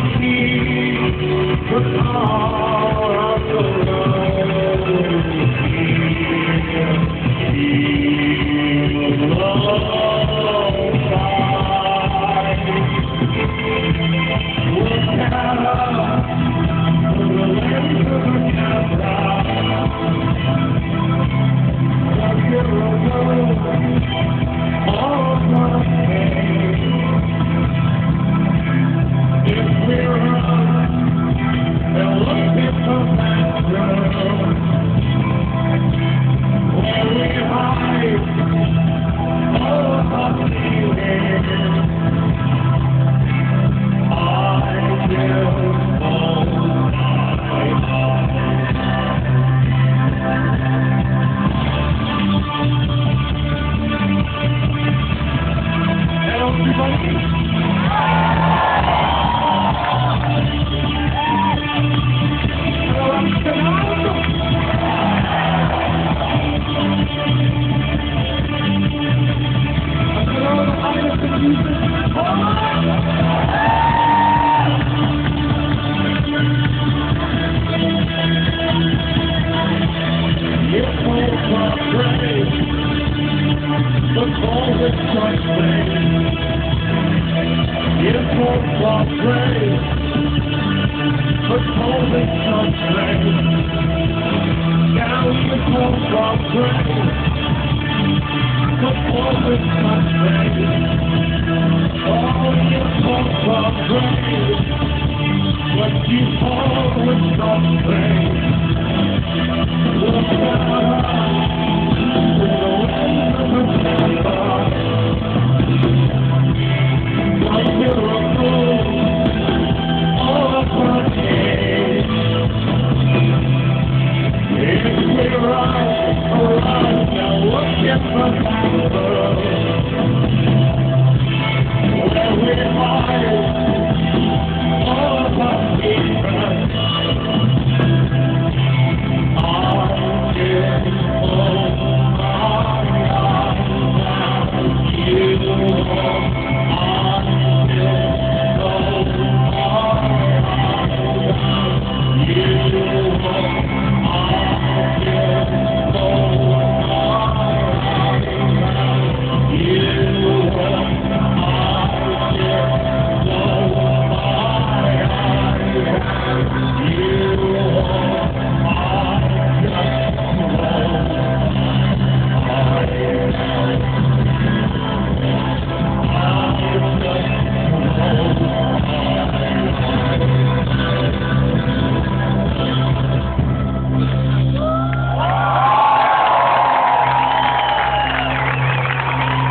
Thank you. What you always